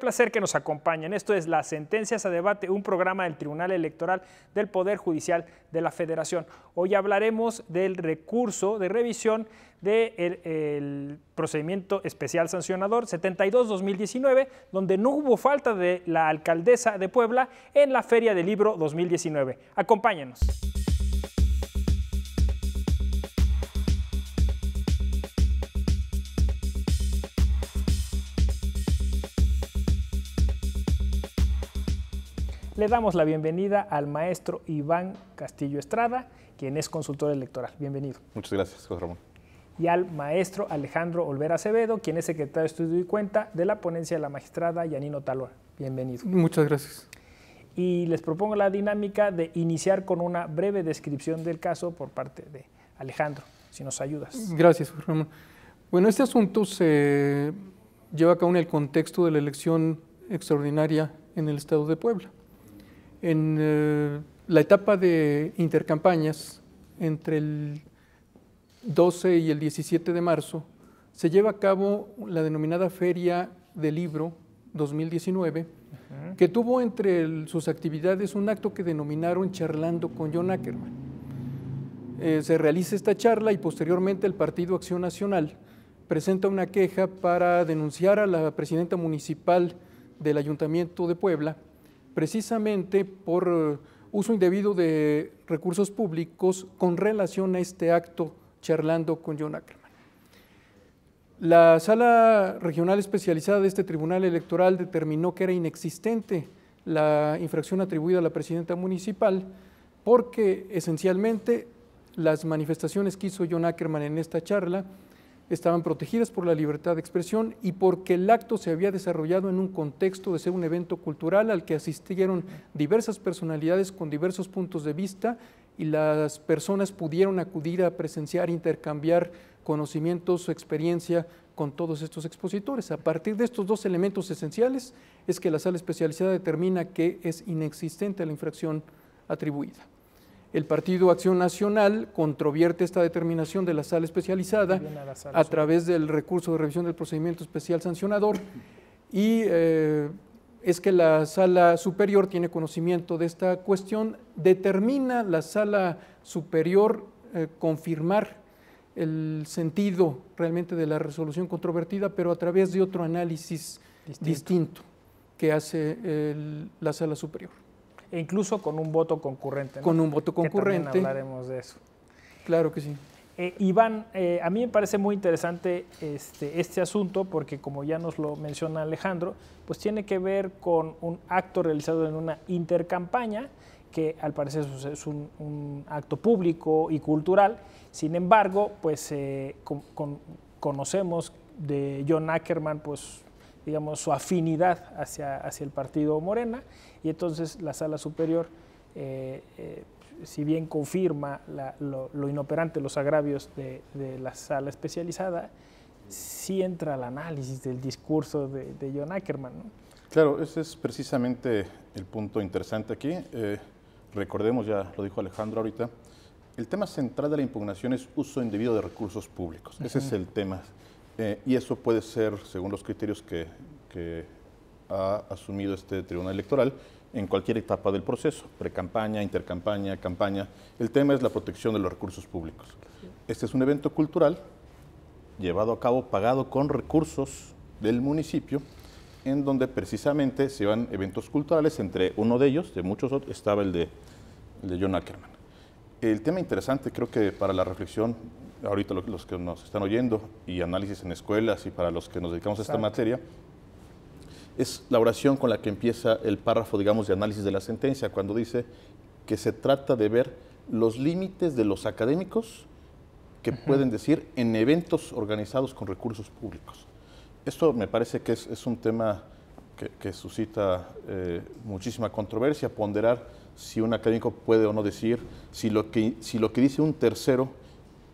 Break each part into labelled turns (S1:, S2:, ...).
S1: placer que nos acompañen. Esto es Las Sentencias a Debate, un programa del Tribunal Electoral del Poder Judicial de la Federación. Hoy hablaremos del recurso de revisión del procedimiento especial sancionador 72-2019, donde no hubo falta de la alcaldesa de Puebla en la Feria del Libro 2019. Acompáñenos. Le damos la bienvenida al maestro Iván Castillo Estrada, quien es consultor electoral. Bienvenido.
S2: Muchas gracias, José Ramón.
S1: Y al maestro Alejandro Olvera Acevedo, quien es secretario de Estudio y Cuenta de la ponencia de la magistrada Yanino Talua. Bienvenido.
S3: Muchas gracias.
S1: Y les propongo la dinámica de iniciar con una breve descripción del caso por parte de Alejandro, si nos ayudas.
S3: Gracias, José Ramón. Bueno, este asunto se lleva a cabo en el contexto de la elección extraordinaria en el estado de Puebla. En eh, la etapa de intercampañas, entre el 12 y el 17 de marzo, se lleva a cabo la denominada Feria del Libro 2019, que tuvo entre sus actividades un acto que denominaron Charlando con John Ackerman. Eh, se realiza esta charla y posteriormente el Partido Acción Nacional presenta una queja para denunciar a la presidenta municipal del Ayuntamiento de Puebla precisamente por eh, uso indebido de recursos públicos con relación a este acto charlando con John Ackerman. La sala regional especializada de este tribunal electoral determinó que era inexistente la infracción atribuida a la presidenta municipal porque esencialmente las manifestaciones que hizo John Ackerman en esta charla estaban protegidas por la libertad de expresión y porque el acto se había desarrollado en un contexto de ser un evento cultural al que asistieron diversas personalidades con diversos puntos de vista y las personas pudieron acudir a presenciar, intercambiar conocimientos, su experiencia con todos estos expositores. A partir de estos dos elementos esenciales es que la sala especializada determina que es inexistente la infracción atribuida. El Partido Acción Nacional controvierte esta determinación de la sala especializada a través del recurso de revisión del procedimiento especial sancionador. Y eh, es que la sala superior tiene conocimiento de esta cuestión, determina la sala superior eh, confirmar el sentido realmente de la resolución controvertida, pero a través de otro análisis distinto, que hace la sala superior
S1: e incluso con un voto concurrente.
S3: Con un voto concurrente.
S1: Que hablaremos de eso.
S3: Claro que sí.
S1: Eh, Iván, eh, a mí me parece muy interesante este, este asunto porque como ya nos lo menciona Alejandro, pues tiene que ver con un acto realizado en una intercampaña que al parecer es un, acto público y cultural. Sin embargo, pues eh, conocemos de John Ackerman, pues digamos, su afinidad hacia, hacia el partido Morena y entonces la sala superior, eh, eh, si bien confirma lo, inoperante, los agravios de, la sala especializada, sí entra al análisis del discurso de, John Ackerman.
S2: Claro, ese es precisamente el punto interesante aquí. Eh, recordemos, ya lo dijo Alejandro ahorita, el tema central de la impugnación es uso indebido de recursos públicos. Ese es el tema. Y eso puede ser, según los criterios que, ha asumido este tribunal electoral en cualquier etapa del proceso, pre-campaña, intercampaña, campaña. El tema es la protección de los recursos públicos. Este es un evento cultural llevado a cabo, pagado con recursos del municipio, en donde precisamente se van eventos culturales, entre uno de ellos, de muchos otros, estaba el de, John Ackerman. El tema interesante, creo que para la reflexión, ahorita los que nos están oyendo, y análisis en escuelas, y para los que nos dedicamos a esta materia, es la oración con la que empieza el párrafo, digamos, de análisis de la sentencia, cuando dice que se trata de ver los límites de los académicos que pueden decir en eventos organizados con recursos públicos. Esto me parece que es, un tema que, suscita eh, muchísima controversia, ponderar si un académico puede o no decir, si lo, que, si lo que dice un tercero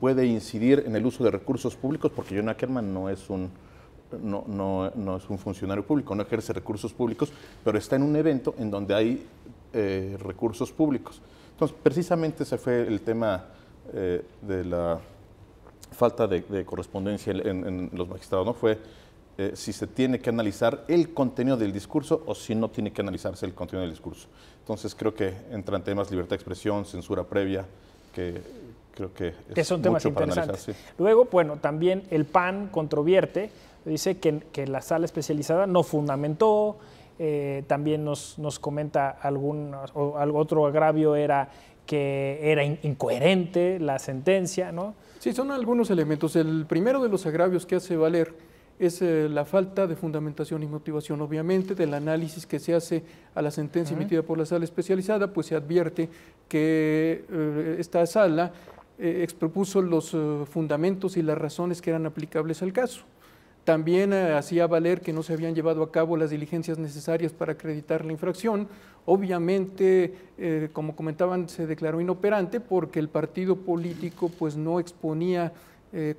S2: puede incidir en el uso de recursos públicos, porque John Ackerman no es un no, no, no, es un funcionario público, no ejerce recursos públicos, pero está en un evento en donde hay eh, recursos públicos. Entonces, precisamente ese fue el tema eh, de la falta de, correspondencia en, los magistrados, ¿no? Fue eh, si se tiene que analizar el contenido del discurso o si no tiene que analizarse el contenido del discurso. Entonces creo que entran temas libertad de expresión, censura previa, que creo que,
S1: es son temas interesantes. Luego, bueno, también el PAN controvierte, dice que, que la sala especializada no fundamentó, eh, también nos, nos comenta algún o, otro agravio era que era incoherente la sentencia, ¿no?
S3: Sí, son algunos elementos. El primero de los agravios que hace valer es eh, la falta de fundamentación y motivación. Obviamente, del análisis que se hace a la sentencia emitida por la sala especializada, pues se advierte que eh, esta sala eh, expropuso los fundamentos y las razones que eran aplicables al caso. También hacía valer que no se habían llevado a cabo las diligencias necesarias para acreditar la infracción. Obviamente, como comentaban, se declaró inoperante porque el partido político pues, no exponía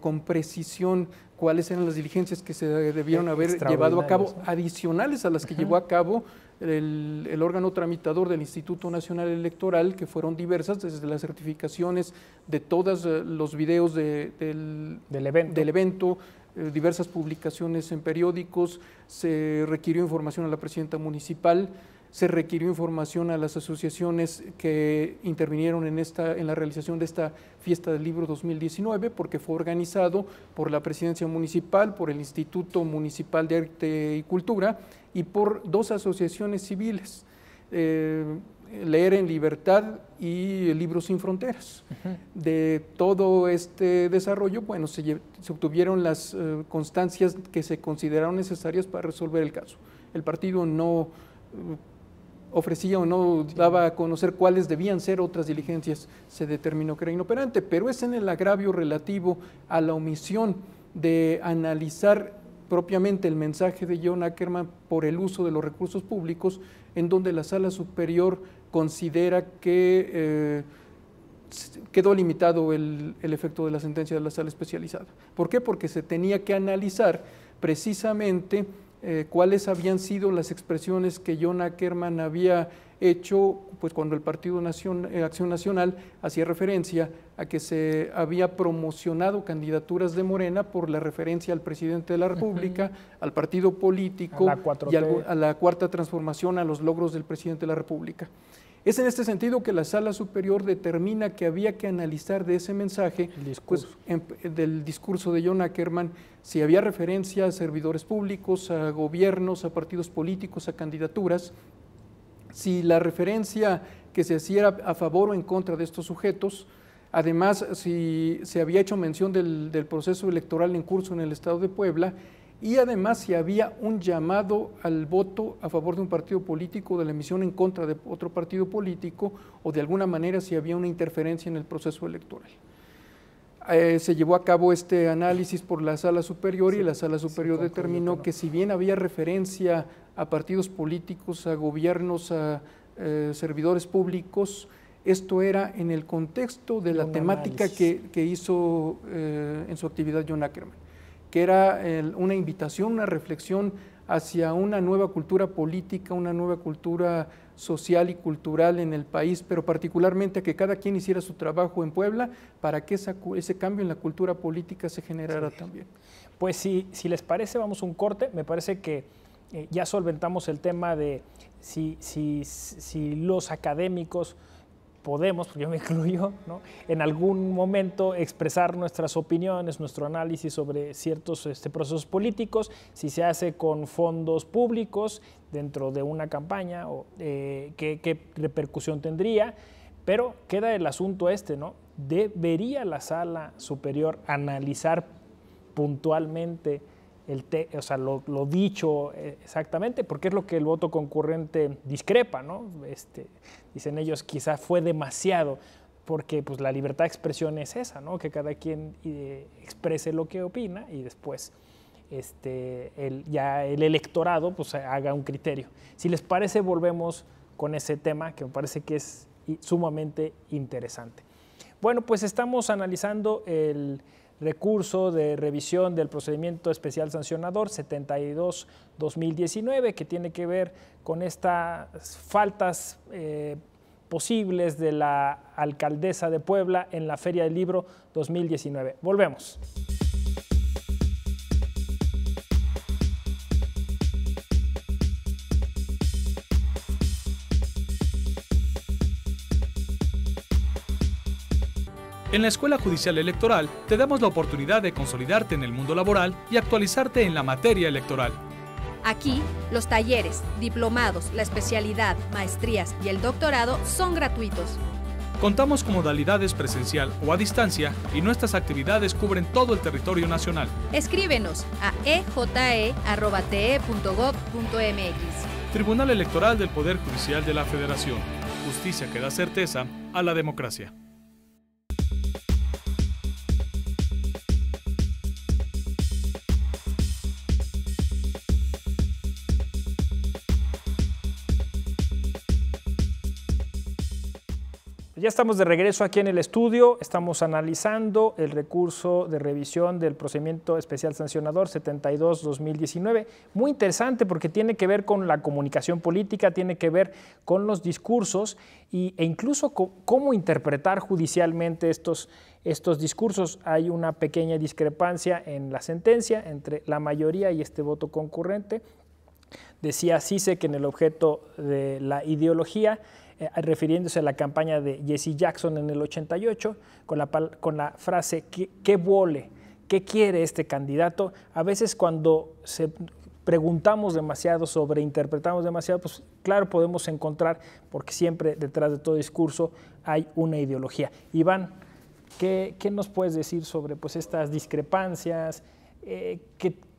S3: con precisión cuáles eran las diligencias que se debieron haber llevado a cabo, adicionales a las que llevó a cabo el, órgano tramitador del Instituto Nacional Electoral, que fueron diversas, desde las certificaciones de todos eh, los videos del, evento, eh, diversas publicaciones en periódicos, se requirió información a la presidenta municipal, se requirió información a las asociaciones que intervinieron en, esta, en la realización de esta fiesta del libro 2019, porque fue organizado por la presidencia municipal, por el Instituto Municipal de Arte y Cultura y por dos asociaciones civiles. Eh, Leer en Libertad y Libros sin Fronteras. De todo este desarrollo, bueno, se, obtuvieron las eh, constancias que se consideraron necesarias para resolver el caso. El partido no ofrecía o no daba a conocer cuáles debían ser otras diligencias, se determinó que era inoperante, pero es en el agravio relativo a la omisión de analizar propiamente el mensaje de John Ackerman por el uso de los recursos públicos, en donde la sala superior considera que eh, quedó limitado el, el efecto de la sentencia de la sala especializada. ¿Por qué? Porque se tenía que analizar precisamente eh, cuáles habían sido las expresiones que John Ackerman había hecho pues cuando el Partido eh, Acción Nacional hacía referencia a que se había promocionado candidaturas de Morena por la referencia al presidente de la República, al partido político y a la cuarta transformación, a los logros del presidente de la República. Es en este sentido que la sala superior determina que había que analizar de ese mensaje, pues, del discurso de John Ackerman, si había referencia a servidores públicos, a gobiernos, a partidos políticos, a candidaturas, si la referencia que se hacía a favor o en contra de estos sujetos, además si se había hecho mención del proceso electoral en curso en el Estado de Puebla y además si había un llamado al voto a favor de un partido político, de la emisión en contra de otro partido político, o de alguna manera si había una interferencia en el proceso electoral. Eh, se llevó a cabo este análisis por la sala superior y la sala superior determinó que si bien había referencia a partidos políticos, a gobiernos, a eh, servidores públicos, esto era en el contexto de la temática que, hizo eh, en su actividad John Ackerman que era una invitación, una reflexión hacia una nueva cultura política, una nueva cultura social y cultural en el país, pero particularmente a que cada quien hiciera su trabajo en Puebla para que ese cambio en la cultura política se generara también.
S1: Pues si, si les parece, vamos a un corte. Me parece que eh, ya solventamos el tema de si, si, si los académicos podemos, porque yo me incluyo, ¿no? en algún momento expresar nuestras opiniones, nuestro análisis sobre ciertos este, procesos políticos, si se hace con fondos públicos dentro de una campaña, o, eh, qué, qué, repercusión tendría, pero queda el asunto este, ¿no? ¿Debería la sala superior analizar puntualmente el o sea, lo, dicho eh, exactamente, porque es lo que el voto concurrente discrepa, ¿no? Este, dicen ellos, quizá fue demasiado, porque pues, la libertad de expresión es esa, ¿no? Que cada quien eh, exprese lo que opina y después este, el, ya el electorado pues, haga un criterio. Si les parece, volvemos con ese tema que me parece que es sumamente interesante. Bueno, pues estamos analizando el recurso de revisión del procedimiento especial sancionador 72-2019, que tiene que ver con estas faltas eh, posibles de la alcaldesa de Puebla en la Feria del Libro 2019. Volvemos.
S4: En la Escuela Judicial Electoral te damos la oportunidad de consolidarte en el mundo laboral y actualizarte en la materia electoral.
S5: Aquí, los talleres, diplomados, la especialidad, maestrías y el doctorado son gratuitos.
S4: Contamos con modalidades presencial o a distancia y nuestras actividades cubren todo el territorio nacional.
S5: Escríbenos a eje.te.gov.mx.
S4: Tribunal Electoral del Poder Judicial de la Federación. Justicia que da certeza a la democracia.
S1: Ya estamos de regreso aquí en el estudio, estamos analizando el recurso de revisión del procedimiento especial sancionador 72-2019. Muy interesante porque tiene que ver con la comunicación política, tiene que ver con los discursos y, e incluso cómo interpretar judicialmente estos, estos discursos. Hay una pequeña discrepancia en la sentencia entre la mayoría y este voto concurrente. Decía sé que en el objeto de la ideología eh, refiriéndose a la campaña de Jesse Jackson en el 88, con la, con la frase ¿qué, ¿qué vole? ¿Qué quiere este candidato? A veces cuando se preguntamos demasiado, sobreinterpretamos demasiado, pues claro, podemos encontrar, porque siempre detrás de todo discurso hay una ideología. Iván, ¿qué, qué nos puedes decir sobre pues, estas discrepancias? Eh,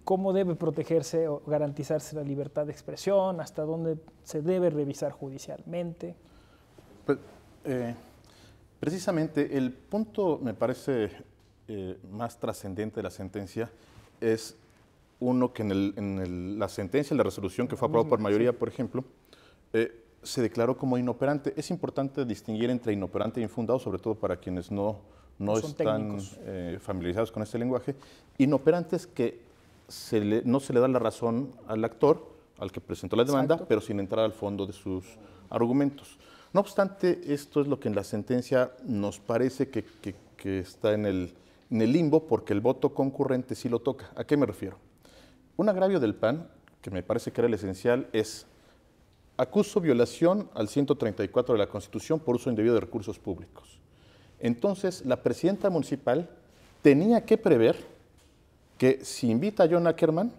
S1: ¿Cómo debe protegerse o garantizarse la libertad de expresión? ¿Hasta dónde se debe revisar judicialmente?
S2: Pues, eh, precisamente el punto, me parece, eh, más trascendente de la sentencia es uno que en, la sentencia, en la resolución que fue aprobada por mayoría, por ejemplo, eh, se declaró como inoperante. Es importante distinguir entre inoperante e infundado, sobre todo para quienes no, no, están familiarizados con este lenguaje. Inoperante es que no se le da la razón al actor, al que presentó la demanda, pero sin entrar al fondo de sus argumentos. No obstante, esto es lo que en la sentencia nos parece que, está en el, limbo porque el voto concurrente sí lo toca. ¿A qué me refiero? Un agravio del PAN, que me parece que era el esencial, es acuso violación al 134 de la Constitución por uso indebido de recursos públicos. Entonces, la presidenta municipal tenía que prever que si invita a John Ackerman,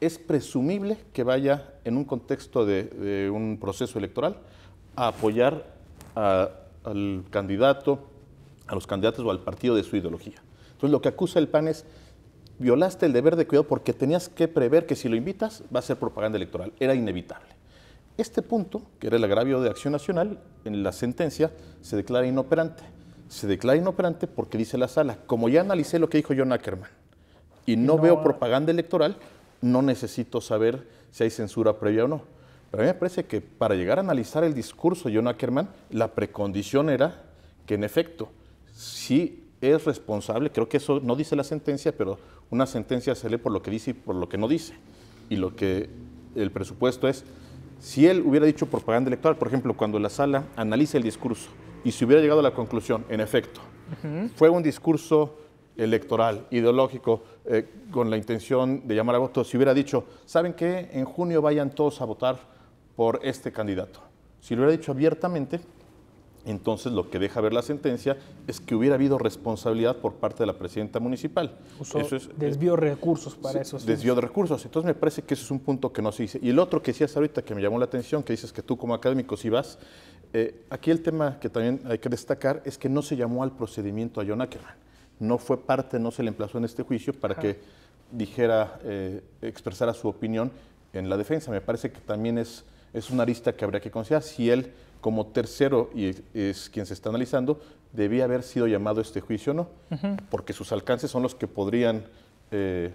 S2: es presumible que vaya en un contexto de un proceso electoral a apoyar al candidato, a los candidatos o al partido de su ideología. Entonces lo que acusa el PAN es, violaste el deber de cuidado porque tenías que prever que si lo invitas va a ser propaganda electoral. Era inevitable. Este punto, que era el agravio de Acción Nacional, en la sentencia se declara inoperante. Se declara inoperante porque dice la sala, como ya analicé lo que dijo John Ackerman y no, no veo propaganda electoral, no necesito saber si hay censura previa o no. Pero a mí me parece que para llegar a analizar el discurso de John Ackerman, la precondición era que en efecto, si es responsable, creo que eso no dice la sentencia, pero una sentencia se lee por lo que dice y por lo que no dice. Y lo que el presupuesto es, si él hubiera dicho propaganda electoral, por ejemplo, cuando la sala analiza el discurso y si hubiera llegado a la conclusión, en efecto, fue un discurso electoral, ideológico, eh, con la intención de llamar a voto, si hubiera dicho, ¿saben qué? En junio vayan todos a votar por este candidato. Si lo hubiera dicho abiertamente, entonces lo que deja ver la sentencia es que hubiera habido responsabilidad por parte de la presidenta municipal.
S1: eso es, desvío de recursos para eso.
S2: Desvío de recursos. Entonces me parece que eso es un punto que no se dice. Y el otro que decías ahorita que me llamó la atención, que dices que tú como académico si vas, eh, aquí el tema que también hay que destacar es que no se llamó al procedimiento a John Ackerman. No fue parte, no se le emplazó en este juicio para que dijera, eh, expresara su opinión en la defensa. Me parece que también es es una arista que habría que considerar. Si él, como tercero, y es quien se está analizando, debía haber sido llamado a este juicio o no, porque sus alcances son los que podrían eh,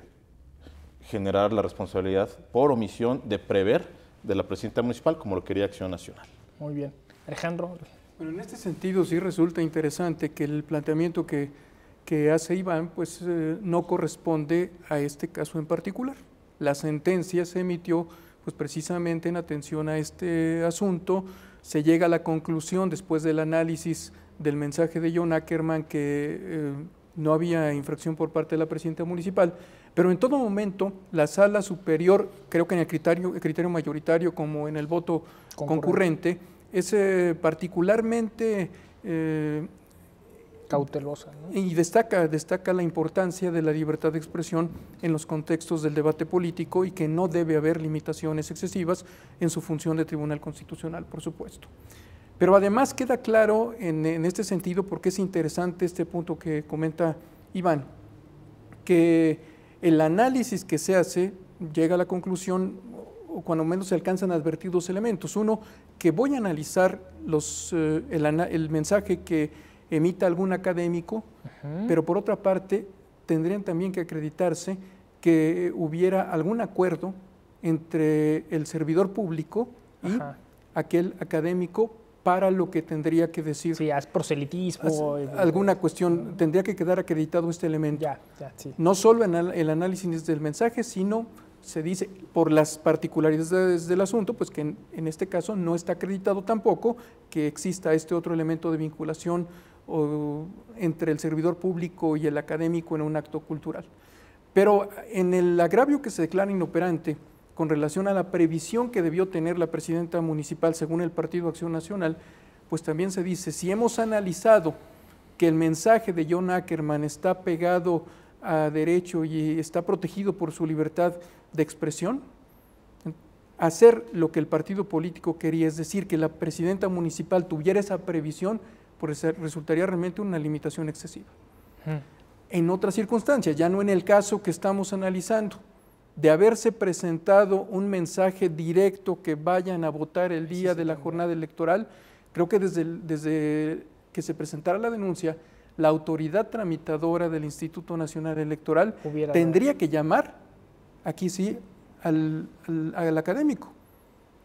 S2: generar la responsabilidad por omisión de prever de la presidenta municipal, como lo quería Acción Nacional.
S1: Muy bien. Alejandro.
S3: Bueno, en este sentido sí resulta interesante que el planteamiento que, que hace Iván pues, eh, no corresponde a este caso en particular. La sentencia se emitió pues precisamente en atención a este asunto. Se llega a la conclusión después del análisis del mensaje de John Ackerman que eh, no había infracción por parte de la presidenta municipal, pero en todo momento la sala superior, creo que en el criterio, criterio mayoritario como en el voto concurrente, es eh, particularmente eh,
S1: cautelosa.
S3: Y destaca, destaca la importancia de la libertad de expresión en los contextos del debate político y que no debe haber limitaciones excesivas en su función de tribunal constitucional, por supuesto. Pero además queda claro en, en este sentido, porque es interesante este punto que comenta Iván, que el análisis que se hace llega a la conclusión, o cuando menos se alcanzan a advertir dos elementos. Uno, que voy a analizar los, eh, el, el mensaje que emita algún académico, pero por otra parte tendrían también que acreditarse que hubiera algún acuerdo entre el servidor público y aquel académico para lo que tendría que decir.
S1: Sí, es proselitismo.
S3: alguna cuestión, tendría que quedar acreditado este elemento. Ya, ya, sí. No solo en el análisis del mensaje, sino se dice, por las particularidades del asunto, pues que en, este caso no está acreditado tampoco que exista este otro elemento de vinculación entre el servidor público y el académico en un acto cultural. Pero en el agravio que se declara inoperante con relación a la previsión que debió tener la presidenta municipal según el Partido Acción Nacional, pues también se dice, si hemos analizado que el mensaje de John Ackerman está pegado a derecho y está protegido por su libertad de expresión, hacer lo que el partido político quería, es decir, que la presidenta municipal tuviera esa previsión, pues resultaría realmente una limitación excesiva. En otras circunstancias, ya no en el caso que estamos analizando, de haberse presentado un mensaje directo que vayan a votar el día de la jornada electoral, creo que desde, desde que se presentara la denuncia, la autoridad tramitadora del Instituto Nacional Electoral tendría que llamar, aquí sí, al, al, académico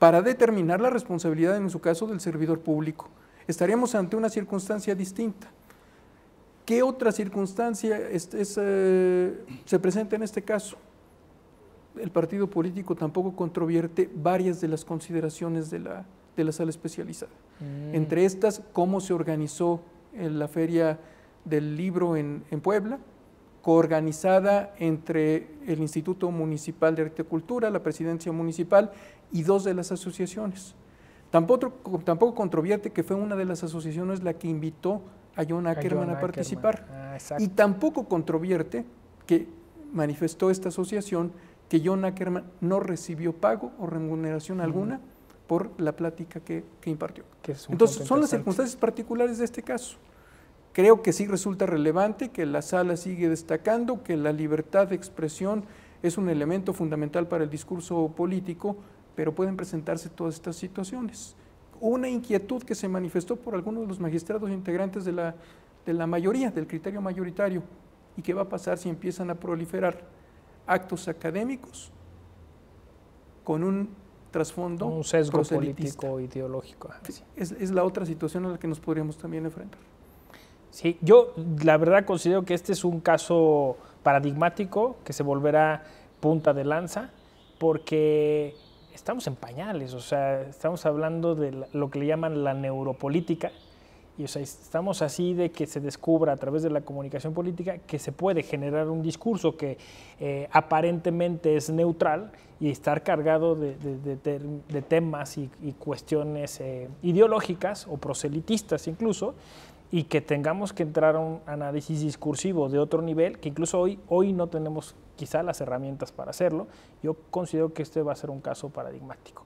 S3: para determinar la responsabilidad, en su caso, del servidor público. Estaríamos ante una circunstancia distinta. ¿Qué otra circunstancia eh, se presenta en este caso? El partido político tampoco controvierte varias de las consideraciones de la, de la sala especializada. Mm. Entre estas, cómo se organizó la feria del libro en, Puebla, coorganizada entre el Instituto Municipal de Arquitectura, la Presidencia Municipal y dos de las asociaciones. Tampoco, tampoco controvierte que fue una de las asociaciones la que invitó a John Ackerman a, participar. Ah, y tampoco controvierte que manifestó esta asociación que John Ackerman no recibió pago o remuneración alguna por la plática que, impartió. Entonces, son las circunstancias particulares de este caso. Creo que sí resulta relevante que la sala sigue destacando que la libertad de expresión es un elemento fundamental para el discurso político, pero pueden presentarse todas estas situaciones. Una inquietud que se manifestó por algunos de los magistrados integrantes de la, de la mayoría, del criterio mayoritario, y qué va a pasar si empiezan a proliferar actos académicos con un trasfondo
S1: un sesgo político ideológico.
S3: Es, es la otra situación a la que nos podríamos también enfrentar.
S1: Sí, yo la verdad considero que este es un caso paradigmático que se volverá punta de lanza porque estamos en pañales, o sea, estamos hablando de lo que le llaman la neuropolítica y o sea, estamos así de que se descubra a través de la comunicación política que se puede generar un discurso que eh, aparentemente es neutral y estar cargado de, temas y, cuestiones eh, ideológicas o proselitistas incluso, y que tengamos que entrar a un análisis discursivo de otro nivel, que incluso hoy, hoy no tenemos quizá las herramientas para hacerlo, yo considero que este va a ser un caso paradigmático.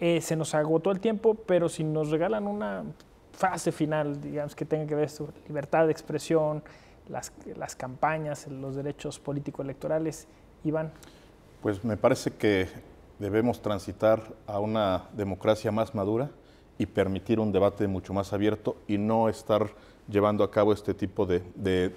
S1: Eh, se nos agotó el tiempo, pero si nos regalan una fase final, digamos, que tenga que ver con libertad de expresión, las, las campañas, los derechos político-electorales, Iván.
S2: Pues me parece que debemos transitar a una democracia más madura, y permitir un debate mucho más abierto y no estar llevando a cabo este tipo de,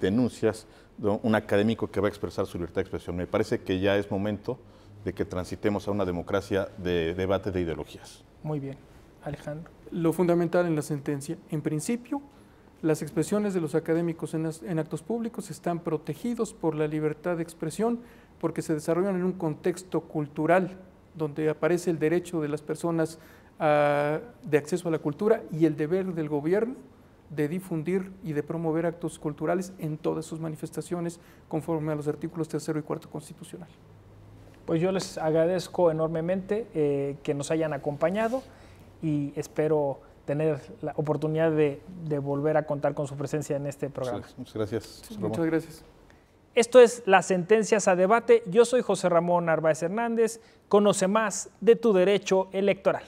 S2: denuncias de un académico que va a expresar su libertad de expresión. Me parece que ya es momento de que transitemos a una democracia de debate de ideologías.
S1: Muy bien. Alejandro.
S3: Lo fundamental en la sentencia, en principio, las expresiones de los académicos en, en, actos públicos están protegidos por la libertad de expresión porque se desarrollan en un contexto cultural donde aparece el derecho de las personas de acceso a la cultura y el deber del gobierno de difundir y de promover actos culturales en todas sus manifestaciones conforme a los artículos tercero y cuarto constitucional.
S1: Pues yo les agradezco enormemente eh, que nos hayan acompañado y espero tener la oportunidad de, de volver a contar con su presencia en este programa.
S2: Muchas gracias.
S3: Muchas gracias.
S1: Esto es Las Sentencias a Debate. Yo soy José Ramón Narváez Hernández. Conoce más de tu derecho electoral.